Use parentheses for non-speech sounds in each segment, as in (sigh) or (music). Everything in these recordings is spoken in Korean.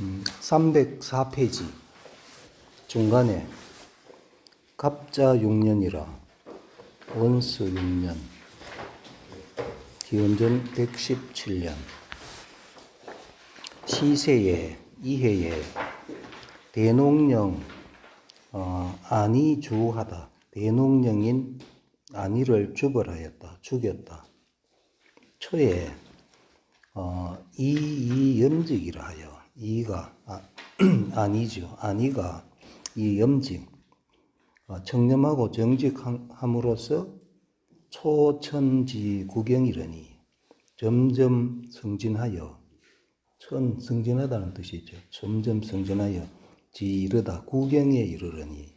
음, 304페이지. 중간에 갑자 6년이라 원수 6년 기원전 117년. 시세에 이해에 대농령 어, 안이 주하다. 대농령인 안이를 주벌하였다 죽였다. 초에 어, 이, 이 염직이라 하여 이가 아, (clears throat) 아니죠 아니가 이 염직 어, 청렴하고 정직함으로써 초천지 구경이러니 점점 승진하여 천 승진하다는 뜻이죠. 점점 승진하여 지 이르다 구경에 이르러니.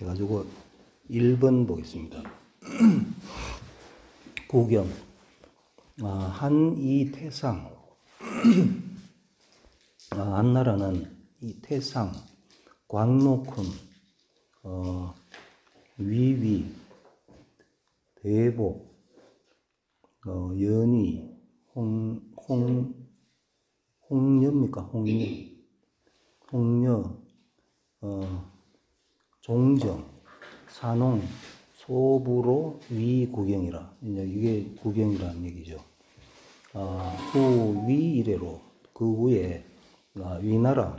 해가지고 1번 보겠습니다. (clears throat) 구경. 아, 한이 태상 (clears throat) 아, 한나라는 이 태상 광록훈 어, 위위 대복 어, 연희 홍, 홍, 홍녀입니까? 홍녀. 홍녀 어, 종정 산홍 소부로 위구경이라. 이제 이게 구경이라는 얘기죠. 아, 후 위 이래로 그 후에 아, 위나라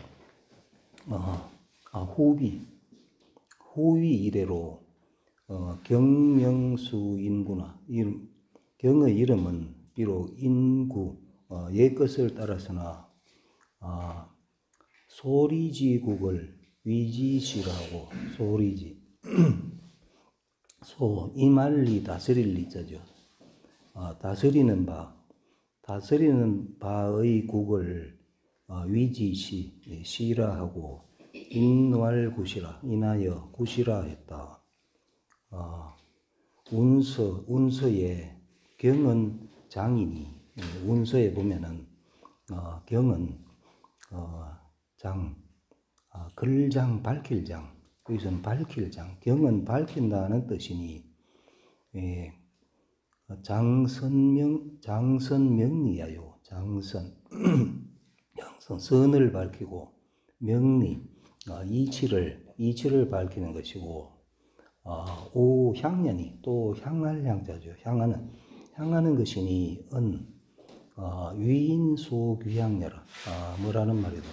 아, 아, 후비 후위 이래로 어, 경명수 인구나 경의 이름은 비록 인구 어, 옛것을 따라서나 아, 소리지국을 위지시라고 소리지 (clears throat) 소 이말리 다스릴 리자죠. 아, 다스리는 바 다스리는 바의 국을 어, 위지시 예, 시라 하고 인왈굿이라 인하여 굿이라 했다. 어, 운서 운서의 경은 장이니 예, 운서에 보면은 어, 경은 어, 장 아, 글장 밝힐 장 여기서는 밝힐 장 경은 밝힌다는 뜻이니 예, 장선명 장선명리야요 장선 양 (clears throat) 선 선을 밝히고 명리 아, 이치를 이치를 밝히는 것이고 아, 오 향년이 또 향할 향자죠. 향하는 향하는 것이니 은 아, 위인 소귀향여라 아, 뭐라는 말이다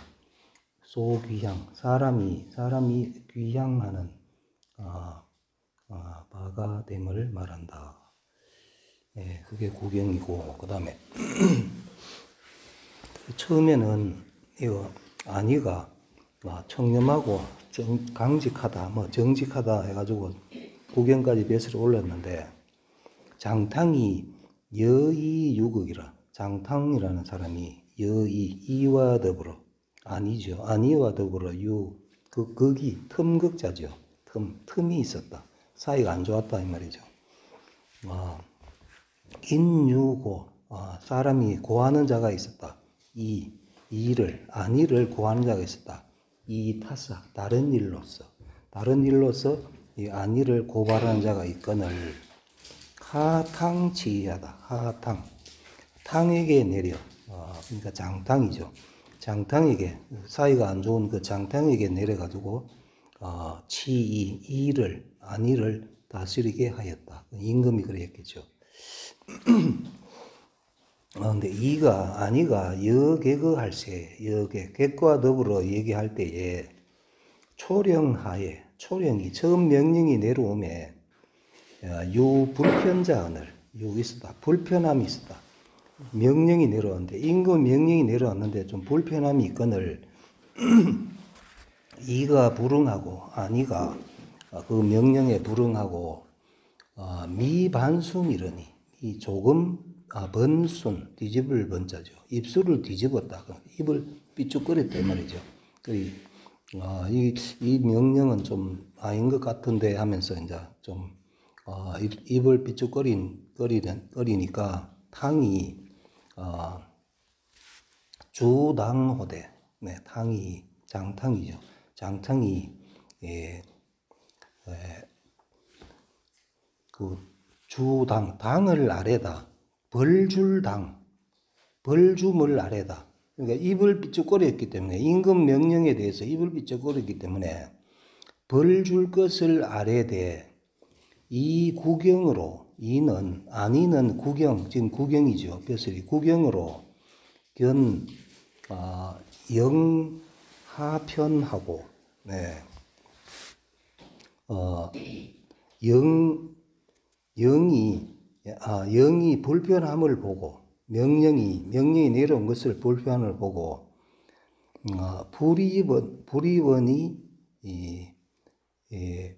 소귀향 사람이 사람이 귀향하는 바가 됨을 말한다. 예, 그게 구경이고 그 다음에 (clears throat) 처음에는 이거 아니가 뭐 청렴하고 정, 강직하다 뭐 정직하다 해가지고 구경까지 배설을 올렸는데 장탕이 여의 유극이라 장탕이라는 사람이 여의 이와 더불어 아니죠. 아니와 더불어 유그 극이 틈극자죠. 틈 틈이 있었다. 사이가 안 좋았다 이 말이죠. 아, 인유고 아, 사람이 고하는 자가 있었다. 이 이를 안이를 고하는 자가 있었다. 이 타사 다른 일로서 다른 일로서 이 안이를 고발하는 자가 있거늘 하탕치하다 하탕 탕에게 내려 어, 그러니까 장탕이죠. 장탕에게 사이가 안 좋은 그 장탕에게 내려가지고 어, 치이 이를 안이를 다스리게 하였다. 임금이 그랬겠죠. (clears throat) 어, 근데 이가 아니가 여개그할세 여개 객과 더불어 얘기할 때에 초령하에 초령이 처음 명령이 내려오면 유 불편자언을 유 있었다. 불편함이 있었다. 명령이 내려왔는데 임금 명령이 내려왔는데 좀 불편함이 있거늘 (clears throat) 이가 불응하고 아니가 그 명령에 불응하고 어, 미반순이러니 이 조금 아, 번순, 뒤집을 번자죠. 입술을 뒤집었다. 입을 삐죽거렸단 말이죠. 그, 아, 이, 이 명령은 좀 아닌 것 같은데 하면서 이제 좀, 아, 입, 입을 삐죽거린, 거리는, 거리니까 탕이, 아, 주당호대, 네, 탕이, 장탕이죠. 장탕이, 예, 예, 그 주당, 당을 아래다. 벌줄 당, 벌주물 아래다. 그러니까 입을 삐쩍거렸기 때문에 임금 명령에 대해서 입을 삐쩍거렸기 때문에 벌 줄 것을 아래되 이 구경으로 이는 아니는 구경 지금 구경이죠 벼슬이 구경으로 견 아, 영하편하고 네. 어, 영 영이 아, 영이 불편함을 보고 명령이 명령이 내려온 것을 불편함을 보고 어, 불의원 불의원이 이, 이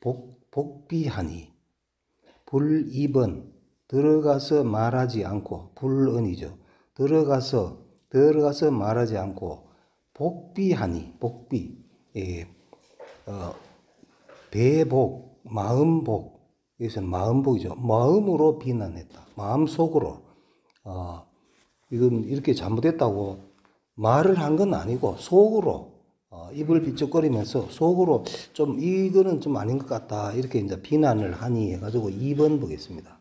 복, 복비하니 불입은 들어가서 말하지 않고 불언이죠. 들어가서 들어가서 말하지 않고 복비하니 복비 예, 어, 배복 마음복 이것은 마음복이죠. 마음으로 비난했다. 마음 속으로 어, 이건 이렇게 잘못했다고 말을 한 건 아니고 속으로 어, 입을 비쩍거리면서 속으로 좀 이거는 좀 아닌 것 같다 이렇게 이제 비난을 하니 해가지고 2번 보겠습니다.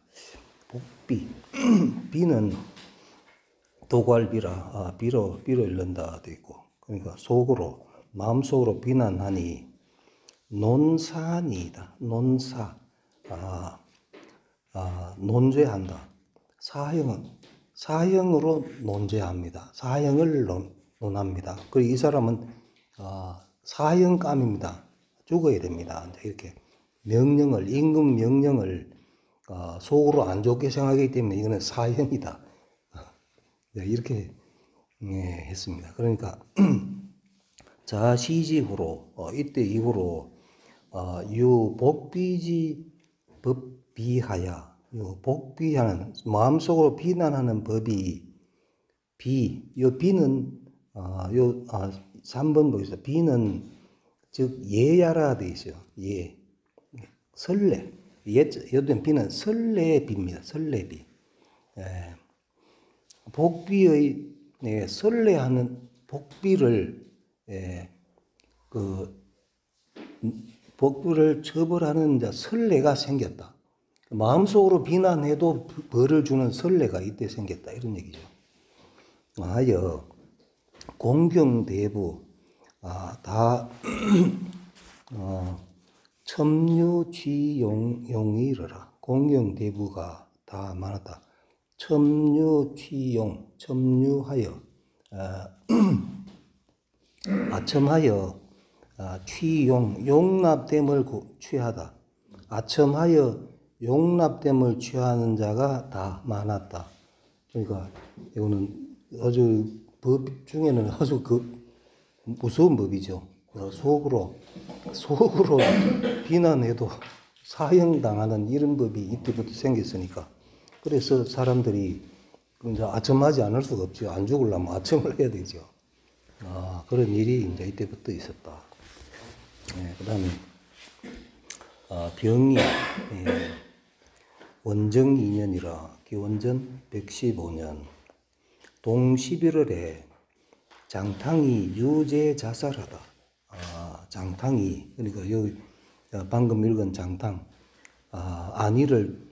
복비 (clears throat) 비는 도괄비라 아, 비로 비로 읽는다 돼 있고 그러니까 속으로 마음 속으로 비난하니 논사니이다 논사 아, 아 논죄한다 사형은 사형으로 논죄합니다 사형을 논, 논합니다 그리고 이 사람은 어, 사형감입니다. 죽어야 됩니다. 이렇게 명령을 임금 명령을 어, 속으로 안 좋게 생각하기 때문에 이거는 사형이다. 네, 이렇게 네, 했습니다. 그러니까 (clears throat) 자 시지후로 어, 이때 이후로 어, 유 복비지 법비하야 요 복비하는 마음속으로 비난하는 법이 비, 요 비는 어, 요 아, 3번 보겠습니다. 비는 즉 예야라 돼 있어요. 예. 설레. 예, 여든 비는 설레의 비입니다. 설레비. 예. 복비의 예, 설레하는 복비를 예, 그 복비를 처벌하는 자 설레가 생겼다. 마음속으로 비난해도 벌을 주는 설레가 이때 생겼다 이런 얘기죠. 아여 공경대부 아, 다 (clears throat) 어, 첨유취용용이 이르라 공경대부가 다 많았다. 첨유취용 첨유하여 아, 아첨하여 아, 취용 용납됨을 취하다. 아첨하여 용납됨을 취하는 자가 다 많았다. 그러니까 이거는 아주 법 중에는 아주 그 무서운 법이죠. 속으로 속으로 비난해도 사형 당하는 이런 법이 이때부터 생겼으니까 그래서 사람들이 이제 아첨하지 않을 수가 없죠. 안 죽으려면 아첨을 해야 되죠. 아, 그런 일이 이제 이때부터 있었다. 네, 그 다음에, 아, 병이, 예, 원정 2년이라, 기원전 115년, 동 11월에 장탕이 유죄 자살하다. 아, 장탕이 그러니까 여기 방금 읽은 장탕 아, 안위를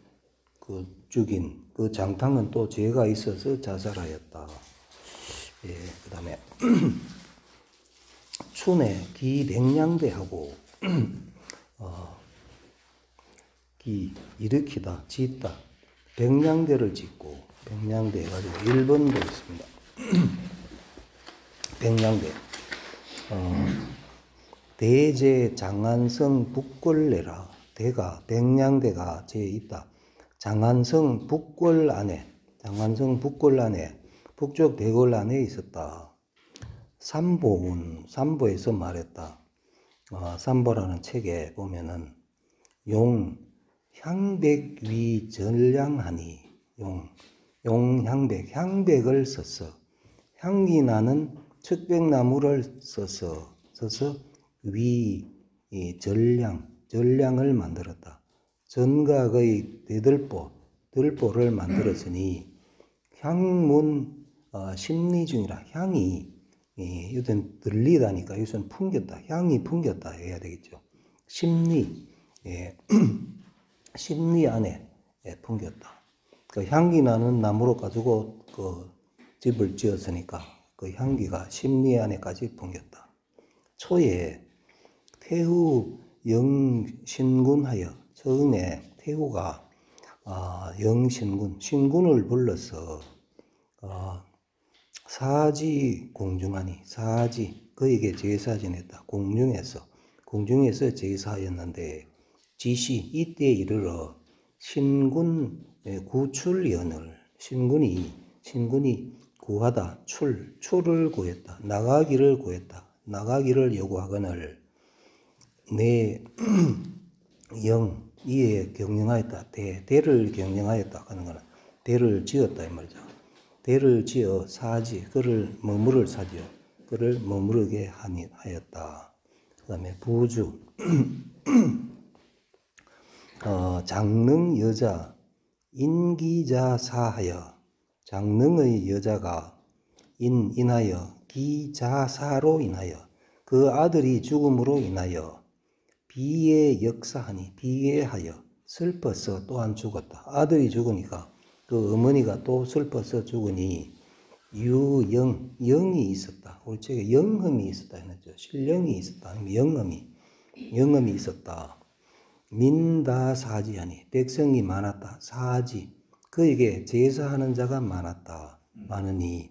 그 죽인 그 장탕은 또 죄가 있어서 자살하였다. 예, 그다음에 (clears throat) 춘에 기백량대하고 (clears throat) 어, 기 일으키다 짓다 백량대를 짓고 백량대 가지고 1번도 있습니다. (clears throat) 백량대. 어, 대제 장안성 북골내라. 대가 백량대가 제 있다. 장안성 북골 안에 장안성 북골 안에 북쪽 대골 안에 있었다. 삼보문 삼보에서 말했다. 어, 삼보라는 책에 보면은 용 향백위 전량하니 용 용향백, 향백을 썼어. 향기 나는 측백나무를 써서, 써서 위, 이 전량, 전량을 만들었다. 전각의 대들보, 들보를 만들었으니 향문 어, 심리 중이라 향이 예, 요즘 들리다니까 요즘 풍겼다. 향이 풍겼다 해야 되겠죠. 심리, 예, (clears throat) 심리 안에 예, 풍겼다. 그 향기 나는 나무로 가지고 그 집을 지었으니까 그 향기가 심리 안에까지 풍겼다. 초에 태후 영신군하여 처음에 태후가 아, 영신군 신군을 불러서 어, 사지 공중하니 사지. 그에게 제사 지냈다. 공중에서. 공중에서 제사였는데 지시 이때 이르러 신군 구출연을 신군이 신군이 구하다 출 출을 구했다. 나가기를 구했다. 나가기를 요구하거늘 내 (clears throat) 영 이에 경영하였다. 대 대를 경영하였다. 하는 거는 대를 지었다 이 말이죠 대를 지어 사지 그를 머무를 사지요. 그를 머무르게 하니 하였다. 그다음에 부주. (clears throat) 어, 장릉 여자 인기자사하여. 장릉의 여자가 인 인하여 기자사로 인하여. 그 아들이 죽음으로 인하여 비에 역사하니 비에하여 슬퍼서 또한 죽었다. 아들이 죽으니까 그 어머니가 또 슬퍼서 죽으니 유영 영이 있었다. 우리 책에 영험이 있었다 했죠. 신령이 있었다. 영험이 영험이 있었다. 민다 사지하니 백성이 많았다. 사지 그에게 제사하는 자가 많았다. 많으니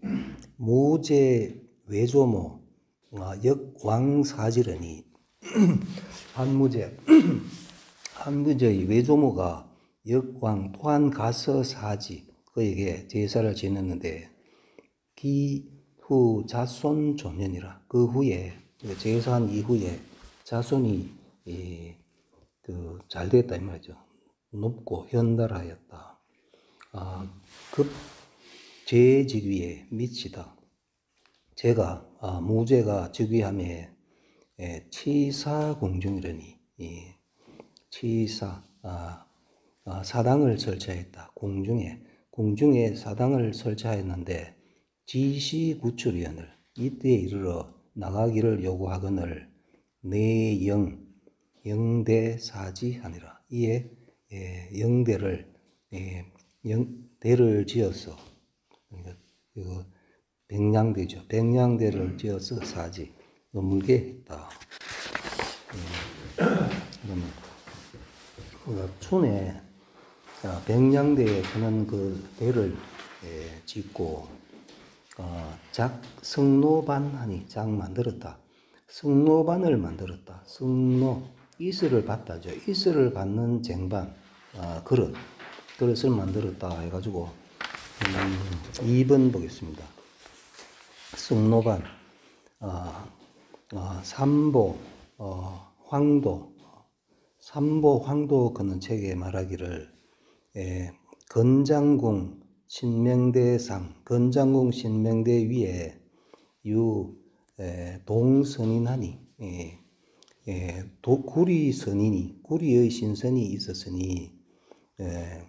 무제 외조모 아, 역왕사지르니 한무제 한무제의 외조모가 역왕 토한 가서 사지 그에게 제사를 지냈는데 기후 자손 조년이라 그 후에 제사한 이후에 자손이 그 잘 됐다 이 말이죠. 높고 현달하였다. 아, 급 제 직위에 미치다. 제가 아, 무제가 즉위함에 예, 치사 공중이라니 예, 치사 아, 아, 사당을 설치했다. 공중에 공중에 사당을 설치하였는데 지시 구출위원을 이때에 이르러 나가기를 요구하거늘 내영 영대사지하니라 이에 예, 영대를 예, 영대를 지어서 그러니까 이거 백량대죠. 백량대를 지어서 사지 머물게 했다. 음, 그러면 춘에 백량대에 그는 그 대를 예, 짓고 어, 작 성노반하니 작 만들었다. 성노반을 만들었다. 성노 이슬을 받다죠. 이슬을 받는 쟁반 아, 그릇 그릇을 만들었다 해가지고 음, 2번 보겠습니다. 승노반 아, 아, 삼보 어, 황도 삼보 황도 그는 책에 말하기를 예, 건장궁 신명대상 건장궁 신명대 위에 유 에, 동선인하니 예, 예, 도, 구리 선인이 구리의 신선이 있었으니 예,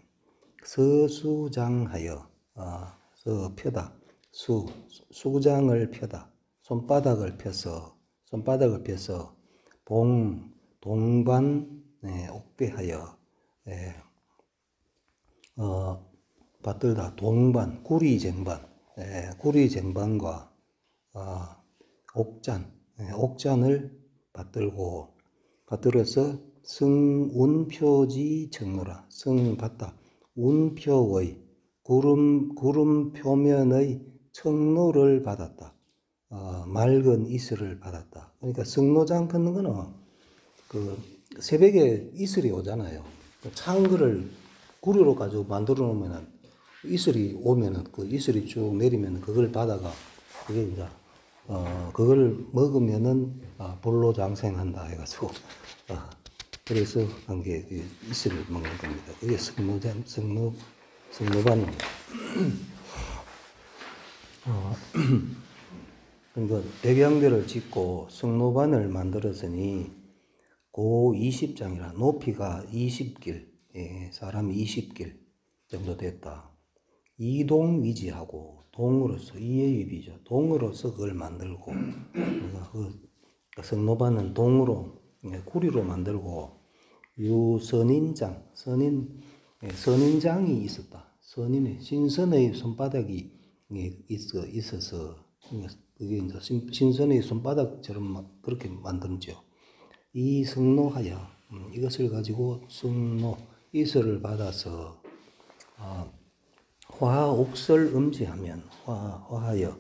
서수장하여 아, 서 펴다 수 수장을 펴다 손바닥을 펴서 손바닥을 펴서 봉 동반 예, 옥배하여 예, 어, 받들다 동반 구리 쟁반 예, 구리 쟁반과 아, 옥잔 예, 옥잔을 받들고 받들어서 승운표지 정로라 승 받다 운표의 구름 구름 표면의 청로를 받았다. 어, 맑은 이슬을 받았다. 그러니까 승로장 걷는 거는 그 새벽에 이슬이 오잖아요. 그 창거를 구리로 가지고 만들어 놓으면은 이슬이 오면은 그 이슬이 쭉 내리면 그걸 받아가 그게 이제 어, 그걸 먹으면은 아, 볼로 장생한다 해가지고 어, 그래서 한게 그 이슬을 먹는 겁니다. 그게 승로 승로반입니다. (clears throat) 어, (clears throat) 그러니까 백양대를 짓고 승로반을 만들었으니 고 20장이라 높이가 20길, 예, 사람이 20길 정도 됐다. 이동 위지하고 동으로서 이해입이죠. 동으로서 그걸 만들고 그러니까 그 성노반은 동으로 예, 구리로 만들고 유선인장 선인 예, 선인장이 있었다. 선인의 신선의 손바닥이 예, 있어 있어서 그게 이제 신- 신선의 손바닥처럼 막 그렇게 만들죠. 이 승노하여 음, 이것을 가지고 승노 이설을 받아서 아, 화 옥설 음지하면 화 화하여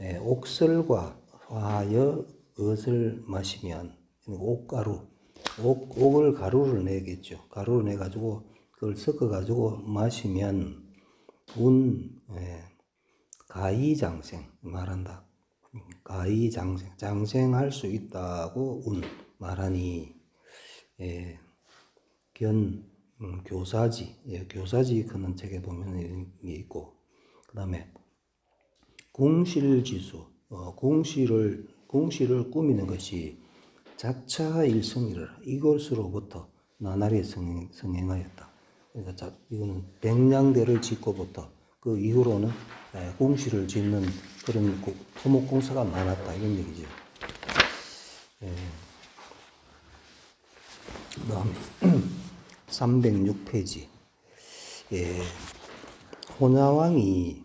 예, 옥설과 화하여 것을 마시면 옥가루 옥 옥을 가루를 내겠죠. 가루를 내 가지고 그걸 섞어 가지고 마시면 운 예, 가이장생 말한다. 가이장생 장생할 수 있다고 운 말하니 예, 견 음, 교사지 예, 교사지 그는 책에 보면 이런 게 있고 그 다음에 궁실지수 어, 궁실을 궁실을 꾸미는 것이 자차 일성이라 이것으로부터 나날이 성, 성행하였다. 그러니까 자, 이거는 백량대를 짓고부터 그 이후로는 에, 궁실을 짓는 그런 고- 토목공사가 많았다 이런 얘기죠. 예. 그다음 (clears throat) 306페이지. 예. 호냐왕이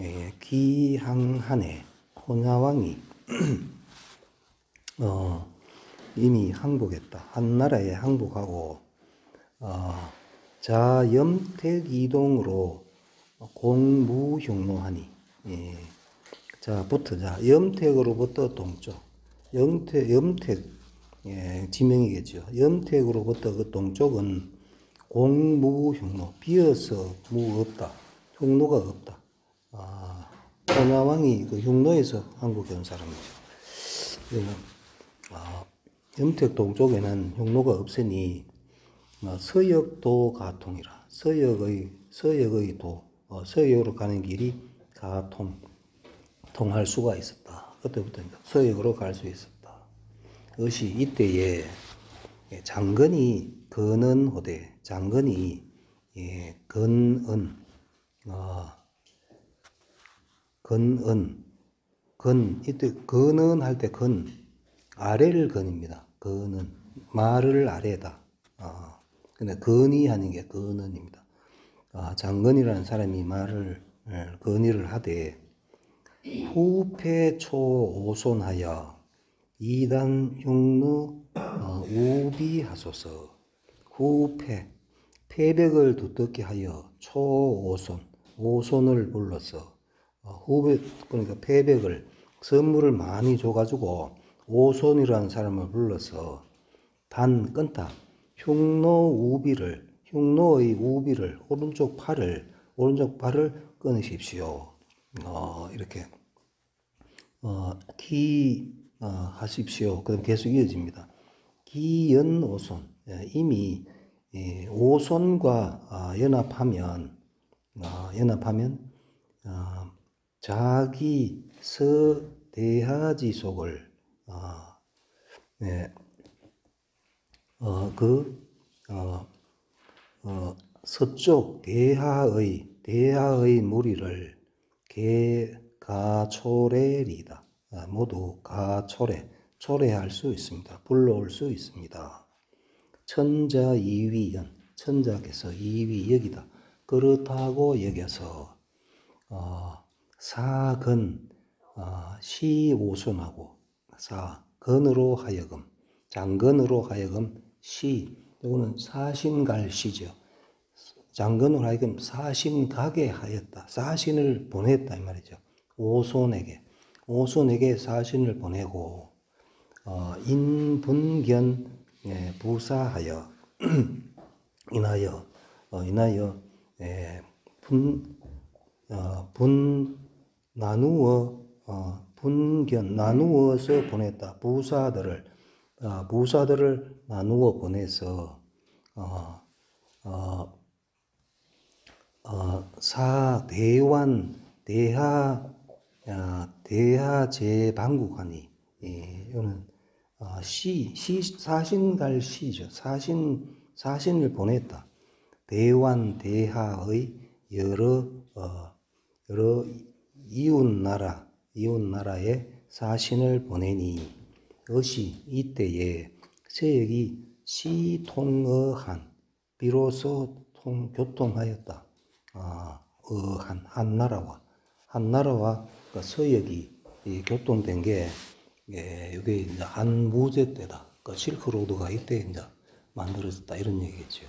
예, 기항한에 호냐왕이 (clears throat) 어, 이미 항복했다. 한 나라에 항복하고 어, 자염택 이동으로 공무흉노하니 예. 자 염택으로부터 동쪽 염택 염택 예, 지명이겠죠. 염택으로부터 그 동쪽은 공무흉노 비어서 무 없다. 흉노가 없다. 아, 호나왕이 그 흉노에서 한국에 온 사람이죠. 그러면 아, 염택 동쪽에는 흉노가 없으니 어, 서역도 가통이라 서역의 서역의 도 어, 서역으로 가는 길이 가통 통할 수가 있었다. 그때부터 서역으로 갈 수 있었다. 그것이 이때에 예, 장건이 근은호대 장건이 예, 근은 어, 근은 근 이때 근은 할 때 근 아래를 근입니다. 근은 말을 아래다. 아, 근데 근이 하는 게 근은입니다. 아, 장건이라는 사람이 말을 예, 건의를 하되 후패초 오손하여 이단 흉노 어, 우비하소서. 후패 패백을 두텁게 하여 초오손 오손을 불러서 어, 후배 그러니까 패백을 선물을 많이 줘가지고 오손이라는 사람을 불러서 단 끊다. 흉노 우비를 흉노의 우비를 오른쪽 팔을 오른쪽 팔을 끊으십시오. 어, 이렇게. 어, 기 어, 하십시오. 그럼 계속 이어집니다. 기연 오손 예, 이미 예, 오손과 아, 연합하면 아, 연합하면 아, 자기 서대하지속을 아, 네, 어, 그 어, 어, 서쪽 대하의 대하의 무리를 개가초래리다. 아, 모두 가초래 초래할 수 있습니다. 불러올 수 있습니다. 천자 이위연 천자께서 이위 여기다 그렇다고 여겨서 어, 사근 어, 시오순하고 사근으로 하여금 장근으로 하여금 시 이거는 사신갈시죠. 장근으로 하여금 사신가게 하였다. 사신을 보냈다 이 말이죠. 오손에게 오손에게 사신을 보내고 어, 인분견 예, 부사하여 (clears throat) 인하여 어, 인하여 예, 분, 어, 분 나누어 어, 분견 나누어서 보냈다. 부사들을 어, 부사들을 나누어 보내서 어, 어, 어, 사 대환 대하 아, 대하 제방국하니 예, 이거는 어, 시, 시 사신갈 시죠. 사신 사신을 보냈다. 대환 대하의 여러 어, 여러 이웃 나라 이웃 나라에 사신을 보내니 것이 이때에 세역이 시통어한 비로소 통 교통하였다. 아, 어한 한 나라와 한 나라와 그 서역이 이 교통된 게 예, 이게 이제 한무제 때다. 그 실크로드가 이때 이제 만들어졌다 이런 얘기겠죠.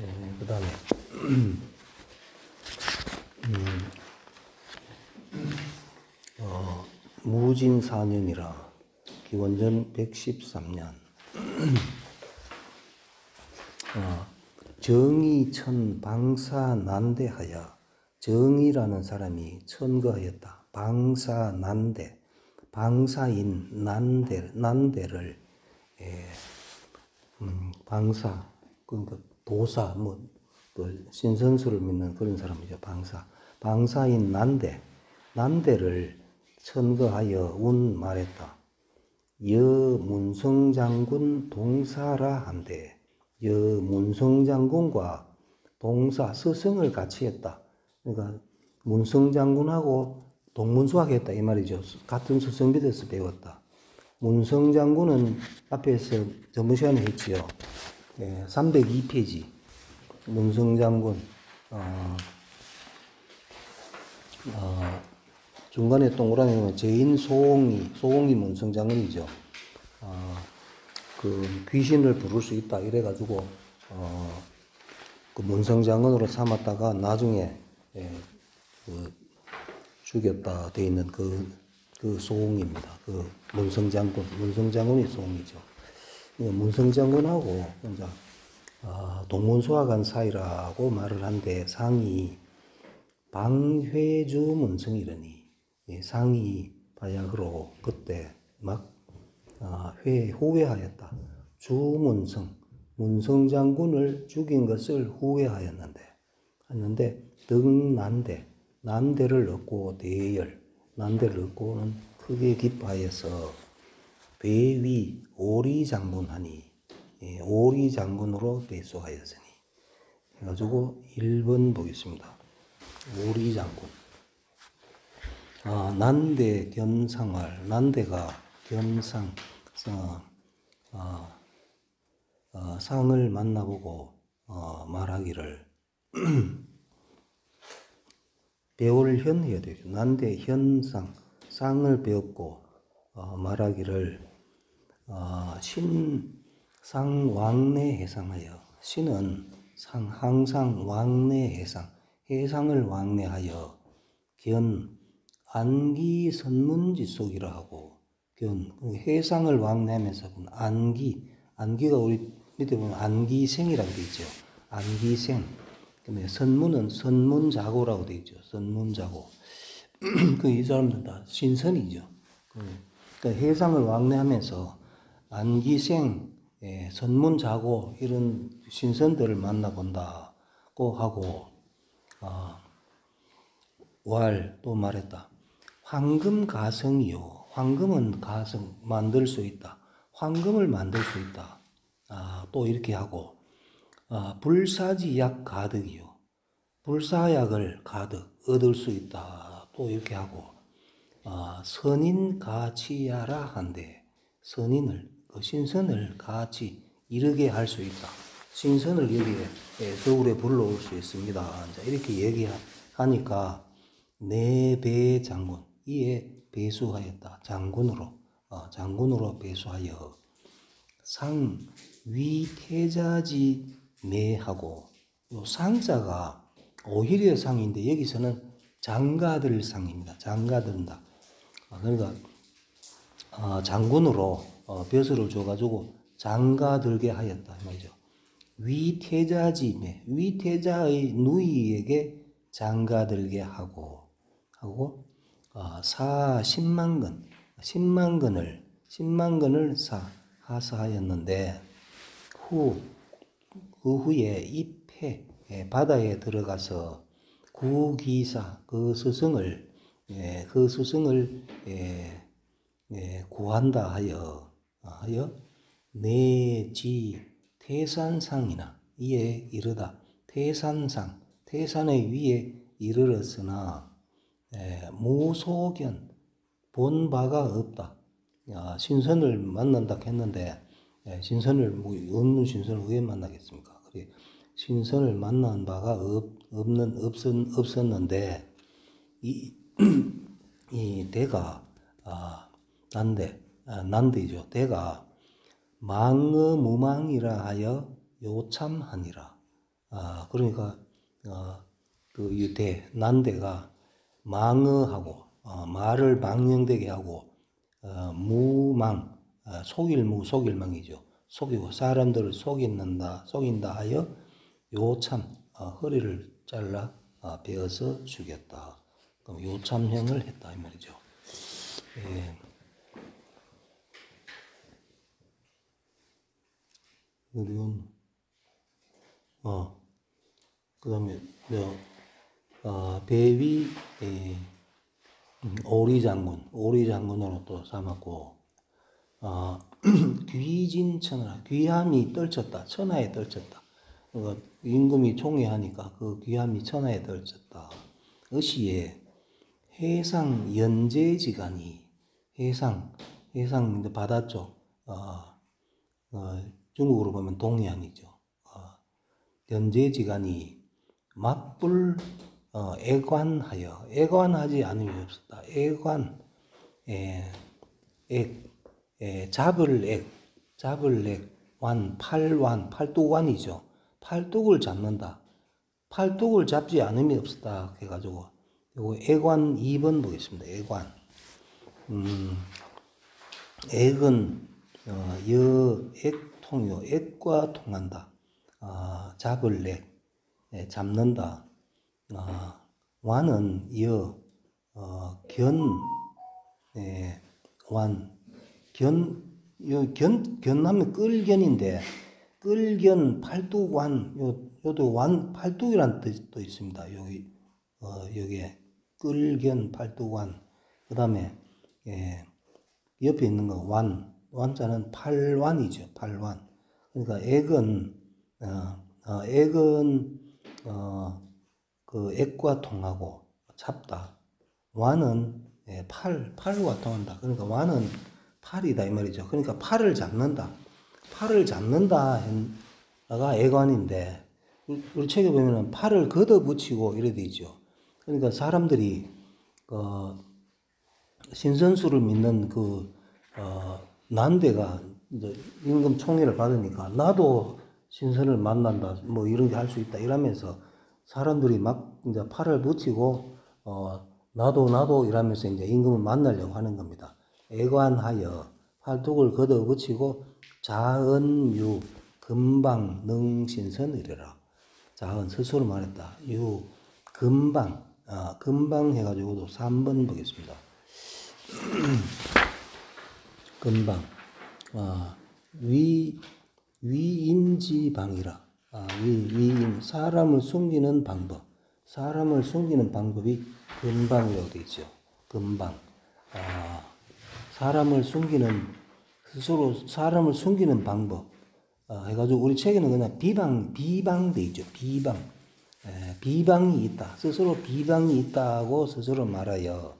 예, 그다음에 (clears throat) 어, 무진 4년이라 기원전 113년 (clears throat) 어, 정의천 방사 난대하여 정의라는 사람이 천거하였다. 방사 난대 방사인 난대 난대를 예, 음, 방사 그러니까 도사 뭐그 신선수를 믿는 그런 사람이죠 방사 방사인 난대 난대를 천거하여 운 말했다. 여 문성 장군 동사라 한데 여 문성 장군과 동사 스승을 같이 했다. 그러니까 문성 장군하고 동문수학했다 이 말이죠. 같은 수성비대에서 배웠다. 문성 장군은 앞에서 전번 시간에 했지요. 네, 302페이지 문성 장군 어, 어, 중간에 동그라미 제인 소옹이 소옹이 문성 장군이죠. 어, 그 귀신을 부를 수 있다 이래가지고 어, 그 문성 장군으로 삼았다가 나중에 예, 그 죽였다 돼 있는 그, 그 소옹입니다. 그 문성 장군, 문성 장군이 소옹이죠. 문성 장군하고 이제 아, 동문소화관 사이라고 말을 한데 상이 방회주 문성이라니 상이 바약으로 그때 막 아, 회 후회하였다. 주문성 문성 장군을 죽인 것을 후회하였는데 했는데 등난대 난대를 얻고 대열 난대를 얻고는 크게 기뻐하여서 배위 오리 장군하니 예, 오리 장군으로 배수하였으니 해가지고 1번 보겠습니다. 오리 장군 아, 난대 겸상활 난대가 겸상 어, 어, 어, 상을 만나보고 어, 말하기를 (clears throat) 배울 현 해야 되죠. 난대 현상 상을 배웠고 어, 말하기를 어, 신상 왕래 해상하여. 신은 상 항상 왕래 해상 해상을 왕래하여. 견 안기 선문지 속이라 하고. 견 해상을 왕래하면서 안기. 안기가 우리 밑에 보면 안기생이라고 되어 있죠. 안기생 그다음에 선문은 선문자고라고 되어 있죠. 선문자고. (clears throat) 그 이 사람들 다 신선이죠. 그 해상을 왕래하면서 안기생, 예, 선문자고 이런 신선들을 만나본다고 하고 아, 왈또 말했다. 황금 가성이요. 황금은 가성 만들 수 있다. 황금을 만들 수 있다. 아, 또 이렇게 하고 아, 불사지약 가득이요. 불사약을 가득 얻을 수 있다. 또 이렇게 하고 아, 선인 가치야라 한데 선인을 그 신선을 같이 이르게 할 수 있다. 신선을 여기에 서울에 불러올 수 있습니다. 이렇게 얘기하니까 내배 장군 이에 배수하였다. 장군으로 어, 장군으로 배수하여 상 위태자지 매하고 요 상자가 오히려 상인데 여기서는 장가들 상입니다. 장가든다. 아, 그러니까 어, 장군으로 어, 벼슬을 줘가지고 장가들게 하였다 말이죠. 위태자지매 위태자의 누이에게 장가들게 하고 하고 어, 사 10만 근 10만 근을 10만 근을 사 하사하였는데 후 그 후에 입해 예, 바다에 들어가서 구기사 그 스승을 예, 그 스승을 예, 구한다 하여 하여 내지 태산상이나 이에 이르다 태산상 태산의 위에 이르렀으나 무소견 본 바가 없다. 신선을 만난다 했는데 신선을 뭐 없는 신선을 왜 만나겠습니까? 신선을 만난 바가 없, 없는 없었, 없었는데 이 (clears throat) 이 대가 아, 난대 아, 난대죠. 대가 망어 무망이라 하여 요참하니라. 아 그러니까 어, 그대 난대가 망어하고 어, 말을 망령되게 하고 어, 무망 어, 속일무 속일망이죠. 속이고 사람들을 속인다 속인다 하여 요참 어, 허리를 잘라 어, 베어서 죽였다. 그럼 요참형을 했다 이 말이죠. 예. 그리고 어 그다음에 어, 배위 에, 음, 오리 장군 오리 장군으로 또 삼았고 어, (clears throat) 귀진 천하 귀함이 떨쳤다 천하에 떨쳤다 그 임금이 총애하니까 그 귀함이 천하에 떨쳤다 의시에 해상 연제지간이 해상 해상 바다 쪽 어, 어, 중국으로 보면 동해안이죠. 어, 연제지간이 맞불 어, 애관하여 애관하지 않음이 없었다. 애관 에, 액, 에, 잡을 액 잡을 액 완, 팔완, 팔뚝완이죠. 팔뚝을 잡는다. 팔뚝을 잡지 않음이 없었다. 해가지고 요거 애관 2번 보겠습니다. 애관. 음, 액은 어, 여액통요. 액과 통한다. 어, 잡을 액, 예, 잡는다. 어, 완은 여, 어, 견, 예, 완, 견, 요 견, 견하면 끌견인데, 끌견, 팔뚝완, 요, 요도 완, 팔뚝이란 뜻도 있습니다. 여기, 어, 여기에. 끌견, 팔뚝완. 그 다음에, 예, 옆에 있는 거, 완. 완자는 팔완이죠. 팔완. 그러니까 액은, 어, 어, 액은, 어, 그 액과 통하고 잡다. 완은 예, 팔, 팔과 통한다. 그러니까 완은 팔이다 이 말이죠. 그러니까 팔을 잡는다. 팔을 잡는다 가 애관인데 우리 책에 보면은 팔을 걷어붙이고 이래 돼 있죠. 그러니까 사람들이 어, 신선수를 믿는 그 어, 이제 임금 총애를 받으니까 나도 신선을 만난다 뭐 이런 게 할 수 있다 이러면서 사람들이 막 이제 팔을 붙이고 어 나도 나도 이러면서 이제 임금을 만나려고 하는 겁니다. 애관하여 팔뚝을 걷어 붙이고 자은유 금방 능신선이래라. 자은 스스로 말했다. 유 금방 아, 금방 해가지고도 3번 보겠습니다. (clears throat) 금방 아, 위 위인지방이라 아, 위, 위인, 사람을 숨기는 방법. 사람을 숨기는 방법이 금방이라고 되어 있죠. 금방. 아, 사람을 숨기는, 스스로 사람을 숨기는 방법. 아, 해가지고 우리 책에는 그냥 비방, 비방돼 있죠. 비방. 에, 비방이 있다. 스스로 비방이 있다고 스스로 말하여,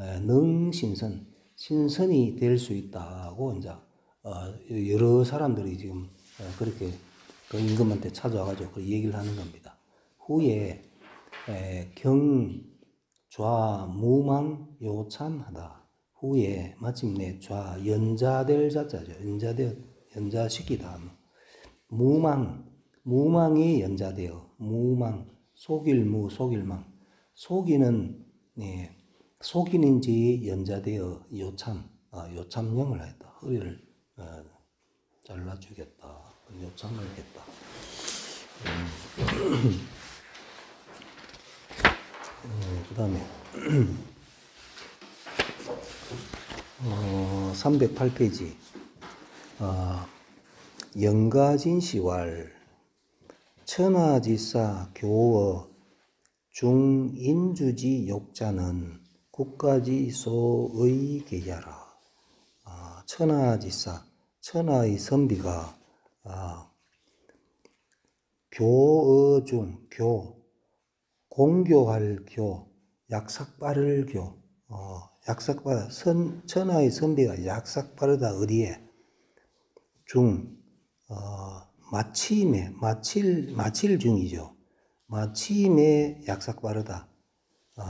에, 능신선, 신선이 될 수 있다고 이제, 어, 여러 사람들이 지금 그렇게 그 임금한테 찾아와가지고 그 얘기를 하는 겁니다. 후에 에, 경, 좌, 무망, 요참하다. 후에 마침내 좌, 연자될 자자죠. 연자되 연자시키다. 무망, 무망이 연자되어, 무망, 속일무, 속일망. 속이는, 네, 속인인지 연자되어 요참, 아, 요참령을 하였다. 허리를 어, 잘라 주겠다. 요청을 했다. 음. 어, 그 다음에 어, 308페이지. 어, 영가진시왈 천하지사 교어 중인주지 욕자는 국가지소의 계야라. 아, 천하지사 천하의 선비가 아, 교어 중, 교, 공교할 교, 약삭 빠를 교, 어, 약삭 빠르, 선, 천하의 선비가 약삭 빠르다, 어디에? 중, 어, 마침에, 마칠, 마칠 중이죠. 마침에 약삭 빠르다. 어,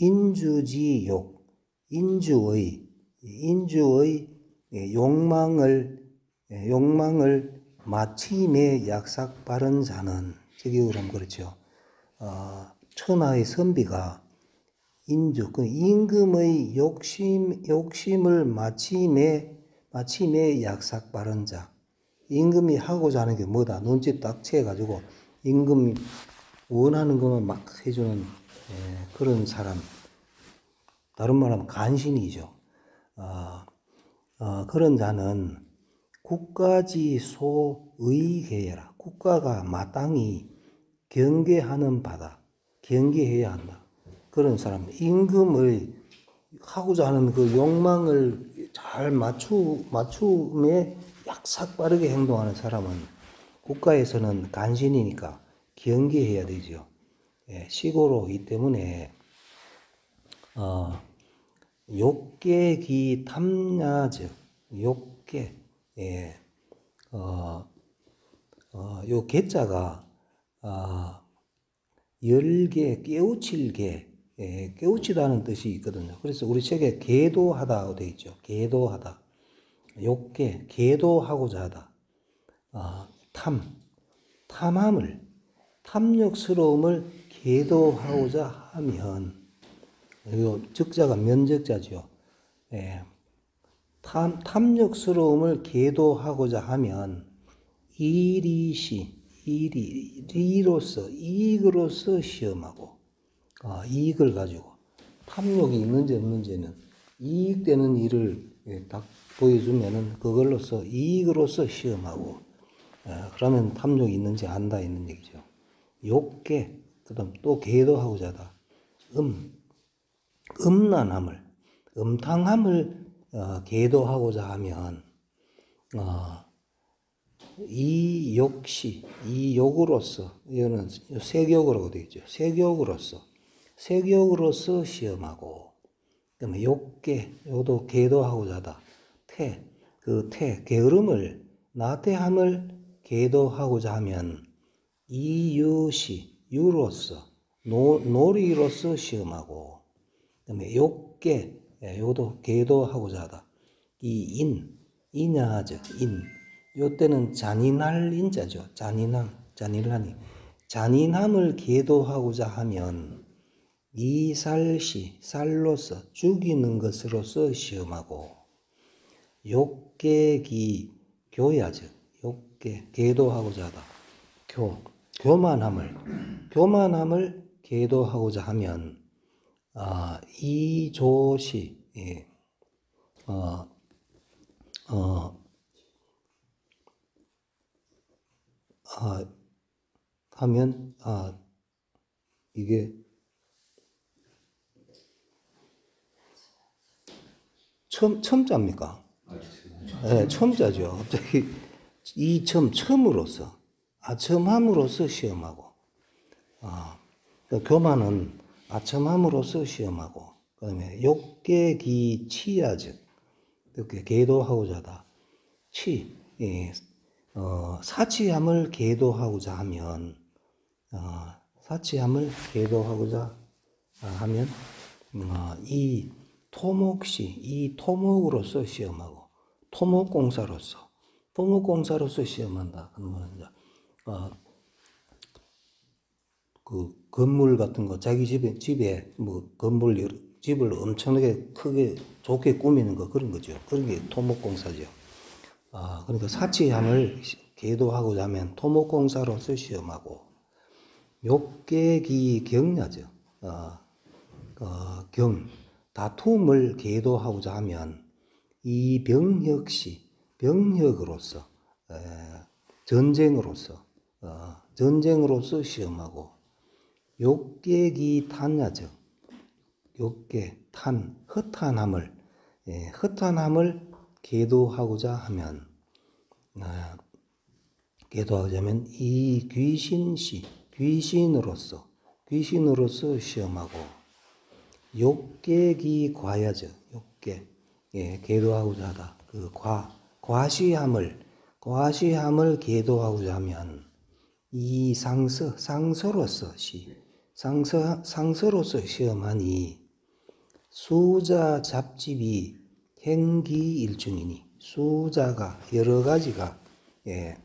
인주지욕, 인주의 인주의 예, 욕망을 예, 욕망을 마침에 약삭 바른 자는 저기 그럼 그렇죠. 어, 천하의 선비가 인주 그 임금의 욕심 욕심을 마침에 마침에 약삭 바른 자. 임금이 하고자 하는 게 뭐다? 눈치 딱 채가지고 임금이 원하는 것만 막 해주는 예, 그런 사람. 다른 말하면 간신이죠. 어, 어, 그런 자는 국가지 소 의계라. 국가가 마땅히 경계하는 바다. 경계해야 한다. 그런 사람 임금의 하고자 하는 그 욕망을 잘 맞추 맞춤에 약삭 빠르게 행동하는 사람은 국가에서는 간신이니까 경계해야 되죠. 예, 시고로이기 때문에 어, 욕계기 탐야즉 욕계 예, 어, 어, 요 개자가 어, 열개 깨우칠개 예, 깨우치다는 뜻이 있거든요. 그래서 우리 책에 계도하다고 되어 있죠. 계도하다. 욕계, 계도하고자 하다. 어, 탐, 탐함을, 탐욕스러움을 계도하고자 하면, 이 적자가 면적자죠. 예, 탐, 탐욕스러움을 계도하고자 하면, 이리시, 이리, 리로서, 이익으로서 시험하고, 어, 이익을 가지고, 탐욕이 있는지 없는지는 이익되는 일을 예, 딱 보여주면은 그걸로서 이익으로서 시험하고, 어, 그러면 탐욕이 있는지 안다 있는 얘기죠. 욕계, 그 다음 또 계도하고자 하다. 음, 음란함을, 음탕함을 어, 계도하고자 하면, 어, 이 욕시, 이 욕으로서, 이거는 세격으로 되어 죠 세격으로서, 세격으로서 시험하고, 그 다음에 욕계, 요도 계도하고자 하다. 태, 그 태, 게으름을, 나태함을 계도하고자 하면, 이유시, 유로서, 노, 놀이로서 시험하고, 그 다음에 욕계, 예, 요도 계도하고자 하다. 이 인, 이냐즉 인, 요때는 잔인할 인자죠. 잔인함, 잔인하니. 잔인함을 계도하고자 하면 이살시, 살로서 죽이는 것으로서 시험하고 욕계기 교야 즉 욕계 계도하고자 하다. 교 교만함을 교만함을 계도하고자 하면 아, 이조시 예. 어, 어, 아, 하면 아, 이게 처음 첨자입니까? 네, 첨자죠. 갑자기 이 첨, 첨으로서 아첨함으로써 시험하고 아, 그 교만은 아첨함으로써 시험하고 그 다음에 욕계기 치야즉 이렇게 계도하고자 하다 치 예, 어, 사치함을 계도하고자 하면 어, 사치함을 계도하고자 하면 어, 이 토목시 이 토목으로서 시험하고 토목공사로서 토목공사로서 시험한다. 그러면 이제 어, 그 건물 같은 거 자기 집에 집에 뭐 건물 집을 엄청나게 크게 좋게 꾸미는 거 그런 거죠. 그런 게 토목공사죠. 아, 그러니까 사치함을 계도하고자 하면 토목공사로서 시험하고 욕계기 경야죠. 어, 어, 경 다툼을 계도하고자 하면 이 병 역시 병역으로서 에, 전쟁으로서 어, 전쟁으로서 시험하고 욕계기 탄야적 욕계 탄 허탄함을 예, 허탄함을 계도하고자 하면 아, 계도하자면 이 귀신시 귀신으로서 귀신으로서 시험하고 욕계기 과야적 욕계 예, 계도하고자 하다. 그 과 과시함을 과시함을 계도하고자 하면 이 상서 상서로서 시 상서 상서로서 시험하니 수자 잡집이 행기 일중이니 수자가 여러 가지가 예,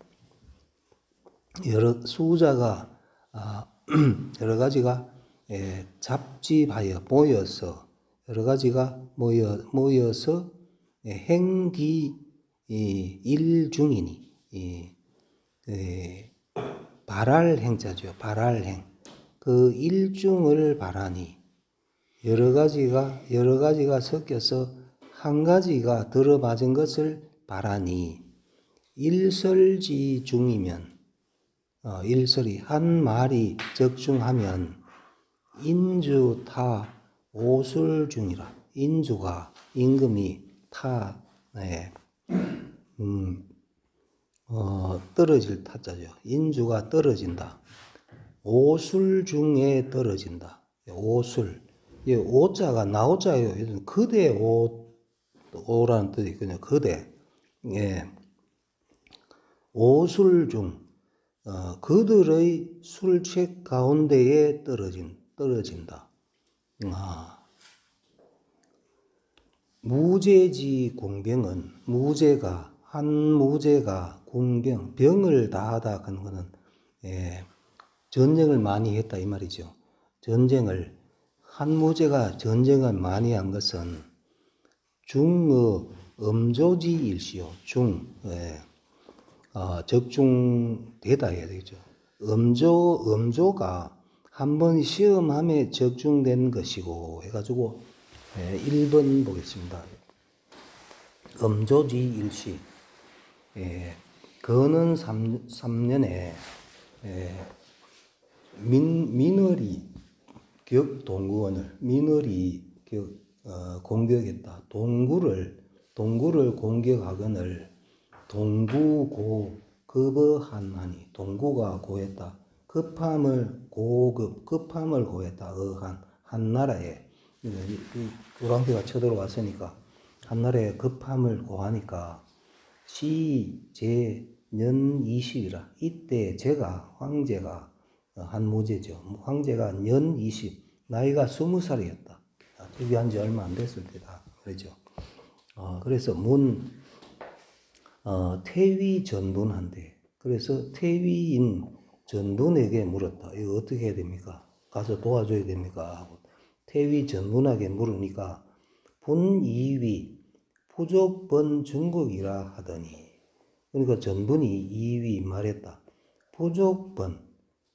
여러 수자가 아, (clears throat) 여러 가지가 예, 잡집하여 모여서 여러 가지가 모여 모여서 예, 행기 이, 일중이니 이, 예, 발할 행자죠 발할 행 그 일중을 바라니 여러 가지가 여러 가지가 섞여서 한 가지가 들어맞은 것을 바라니 일설지 중이면 어, 일설이 한 말이 적중하면 인주 타 오술 중이라. 인주가 임금이 타 네, 음, 어, 떨어질 타자죠. 인주가 떨어진다. 오술 중에 떨어진다. 오술. 이 오자가 나오자예요 그대 오 오라는 뜻이 있거든요. 그대. 예. 오술 중 어, 그들의 술책 가운데에 떨어진 떨어진다. 아. 무제지 공병은 무제가 한 무제가 공병 병을 다하다 하는 것은 예, 전쟁을 많이 했다 이 말이죠. 전쟁을 한 무제가 전쟁을 많이 한 것은 중의 음조지 일시요 중 예. 어, 적중되다 해야 되겠죠. 음조, 음조가 한 번 시험함에 적중된 것이고 해가지고 예, 1번 보겠습니다. 음조지 일시 예, 거는 3, 3년에 예, 민, 민월이 격 동구원을 민월이 격, 어, 공격했다. 동구를 동구를 공격하거늘 동구고 급어한하니 동구가 고했다. 급함을 고급 급함을 고했다. 어한 한 나라에 노랑비가 쳐들어왔으니까 한 나라에 급함을 고하니까 시제 년 20이라 이때 제가 황제가 한 무제죠. 황제가 년 20, 나이가 20살이었다. 데뷔한 지 얼마 안 됐을 때다. 그러죠. 어, 그래서 문 어, 태위 전분한데 그래서 태위인 전분에게 물었다. 이거 어떻게 해야 됩니까? 가서 도와줘야 됩니까? 하고 태위 전분에게 물으니까 분이위 부족번 중국이라 하더니 그러니까 전분이 이위 말했다. 부족번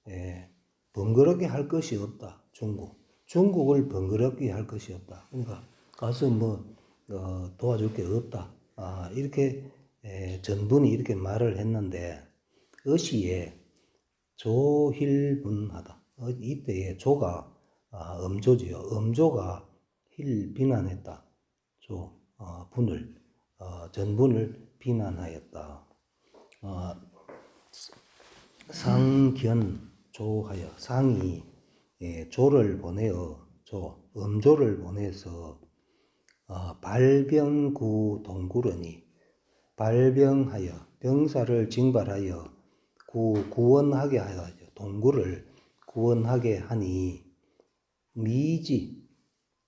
예, 번거롭게 할 것이 없다. 중국 중국을 번거롭게 할 것이 없다. 그러니까 가서 뭐 어, 도와줄 게 없다. 아, 이렇게 에, 전분이 이렇게 말을 했는데 어시에 조힐분하다. 어, 이때에 조가 아, 음조지요. 음조가 힐 비난했다. 조 어, 분을 어, 전분을 비난하였다. 어, 상견 조하여 상이 예, 조를 보내어 조 음조를 보내서 어, 발병구 동구러니 발병하여 병사를 징발하여 구, 구원하게 하여 동구를 구원하게 하니 미지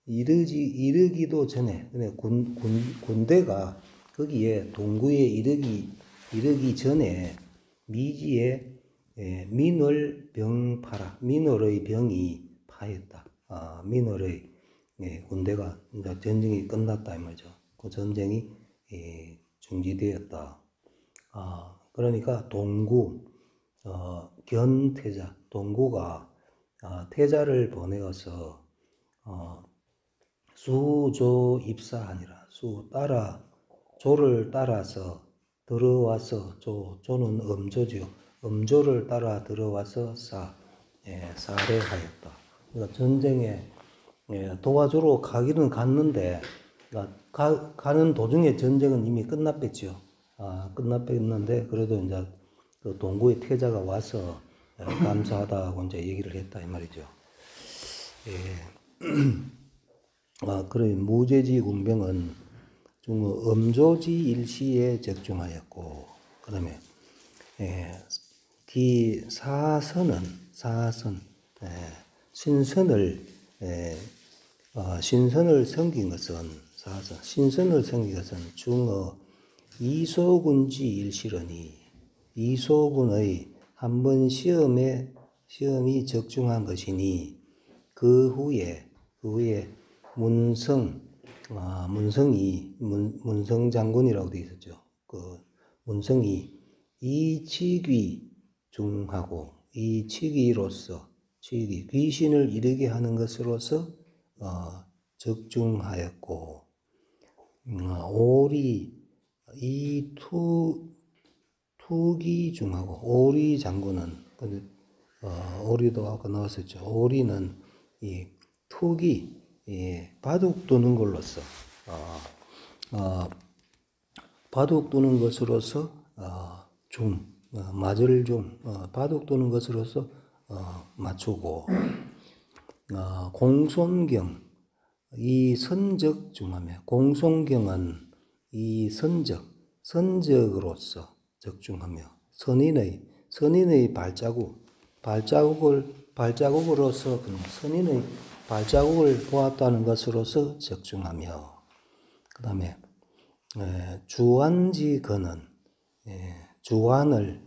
이르지 이르기도 전에 군, 군, 군대가 거기에 동구에 이르기 이르기 전에 미지에 예, 민월 병파라 민월의 병이 파했다. 아, 민월의 예, 군대가 이제 전쟁이 끝났다 이 말이죠. 그 전쟁이 예, 중지되었다. 아, 그러니까 동구, 어, 견태자, 동구가 어, 태자를 보내어서 어, 수조 입사하니라. 수 따라 조를 따라서 들어와서 조 조는 음조죠. 음조를 따라 들어와서 사 예, 살해하였다. 그러니까 전쟁에 예, 도와주러 가기는 갔는데 그러니까 가, 가는 도중에 전쟁은 이미 끝났겠죠. 아, 끝났겠는데 그래도 이제 그 동구의 태자가 와서 감사하다고 이제 얘기를 했다 이 말이죠. 예. (clears throat) 아, 그래 무제지 군병은 중 음조지 일시에 적중하였고 그다음에 예, 기 사선은 사선 예, 신선을 예, 어, 신선을 섬긴 것은 사선 신선을 섬긴 것은 중어 이소군지 일실언이 이소군의 한 번 시험에 시험이 적중한 것이니 그 후에 그 후에 문성 아, 문성이 문, 문성 장군이라고 되어 있었죠. 그 문성이 이 치귀 중하고 이 치귀로서 치귀 귀신을 이르게 하는 것으로서 어, 적중하였고 음, 오리 이투 투기 중하고 오리 장군은 어, 오리도 아까 나왔었죠. 오리는 이 투기 예, 바둑 두는 걸로서 어, 어, 바둑 두는 것으로서 어, 중 어, 맞을 중 어, 바둑 두는 것으로서 어, 맞추고 어, 공손경 이 선적 중하며 공손경은 이 선적 선적으로서 적중하며 선인의 선인의 발자국 발자국을 발자국으로서 그 선인의 발자국을 보았다는 것으로서 적중하며 그 다음에 주안지 근은 주안을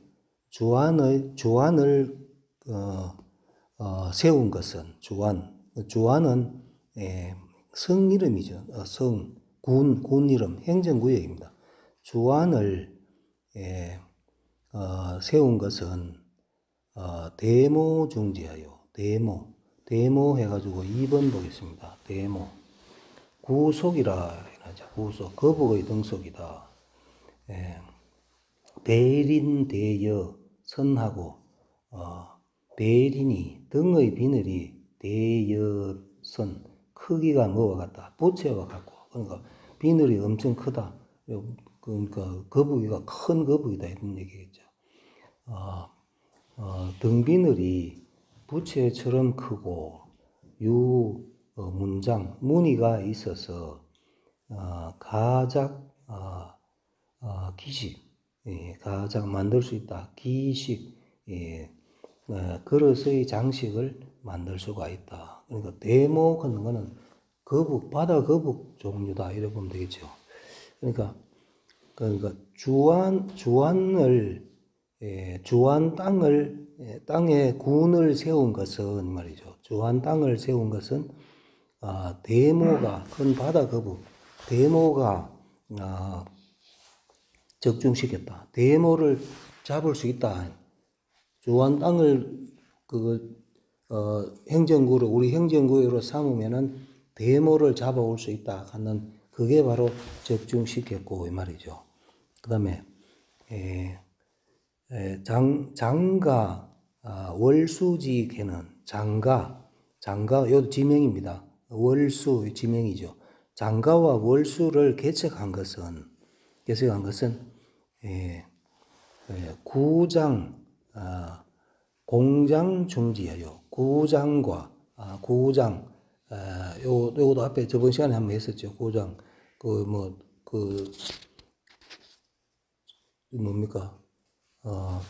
주안의 주안을 어, 어, 세운 것은 주안 주안은 예, 성 이름이죠. 어, 성, 군, 군 이름, 행정구역입니다. 주안을 예, 어, 세운 것은 어, 데모 중지하여 데모 데모 해가지고 2번 보겠습니다. 데모 구속이라 하죠. 구속 거북의 등속이다. 예, 대린 대여 선하고 어, 대린이 등의 비늘이 대여 선 크기가 뭐와 같다. 부채와 같고 그러니까 비늘이 엄청 크다. 그러니까 거북이가 큰 거북이다 이런 얘기겠죠. 어, 어, 등비늘이 부채처럼 크고 유 어, 문장 무늬가 있어서 어, 가작 기식 예, 가작 만들 수 있다. 기식 예, 어, 그릇의 장식을 만들 수가 있다. 그러니까 대목하는 거는 거북 바다 거북 종류다 이래 보면 되겠죠. 그러니까 그러니까 주안 주안을 예, 주안 땅을 예, 땅에 군을 세운 것은 말이죠. 주안 땅을 세운 것은 아, 대모가 큰 바다 거북 대모가 아, 적중시켰다. 대모를 잡을 수 있다. 주안 땅을 그 어, 행정구로 우리 행정구역으로 삼으면은 대모를 잡아올 수 있다 하는 그게 바로 적중시켰고 이 말이죠. 그 다음에 에, 에, 장 장가 아, 월수지 개는 장가 장가 요 지명입니다. 월수 지명이죠. 장가와 월수를 개척한 것은 개척한 것은 에, 에, 구장 아, 공장 중지하여 구장과 아, 구장 아, 요 요것도 앞에 저번 시간에 한번 했었죠. 구장 그 뭐그 그 뭡니까 어,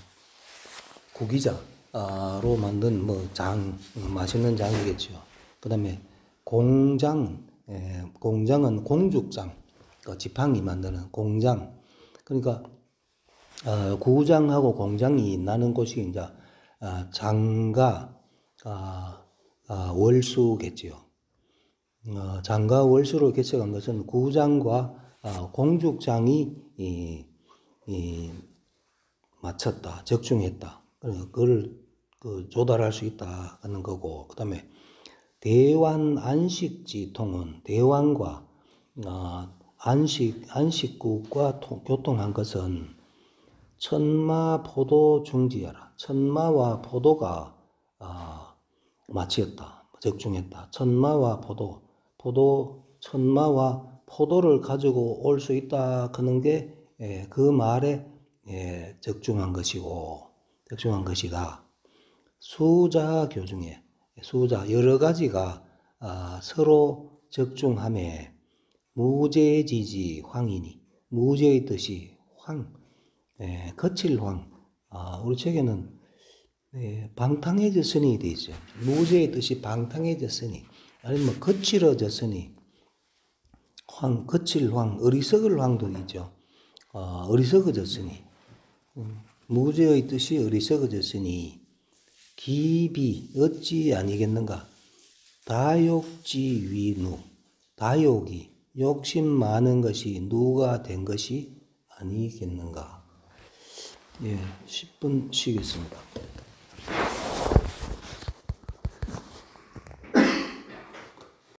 구기자로 만든 뭐장 맛있는 장이겠죠. 그다음에 공장 에, 공장은 공죽장 그 지팡이 만드는 공장 그러니까 어, 구장하고 공장이 나는 곳이 이제 아, 장가 아, 아, 월수겠지요. 어, 장가 월수로 개척한 것은 구장과 아, 공죽장이 이, 이, 맞췄다, 적중했다. 그러니까 그걸 그 조달할 수 있다 하는 거고, 그 다음에 대환 안식지 통은 대환과 어, 안식 안식국과 통, 교통한 것은 천마 포도 중지하라. 천마와 포도가 아, 마치었다. 적중했다. 천마와 포도, 포도 천마와 포도를 가지고 올 수 있다. 그는 게 그 예, 말에 예, 적중한 것이고 적중한 것이다. 수자 교중에 수자 여러 가지가 아, 서로 적중함에 무제지지 황이니 무제의 뜻이 황 예, 거칠 황. 아, 우리 책에는 예, 방탕해졌으니 되어 있어요. 무죄의 뜻이 방탕해졌으니 아니면 뭐 거칠어졌으니 황 거칠 황 어리석을 황도 있죠. 어, 어리석어졌으니. 음, 무제의 뜻이 어리석어졌으니 기비 어찌 아니겠는가? 다욕지 위누. 다욕이 욕심 많은 것이 누가 된 것이 아니겠는가? 예 10분 쉬겠습니다.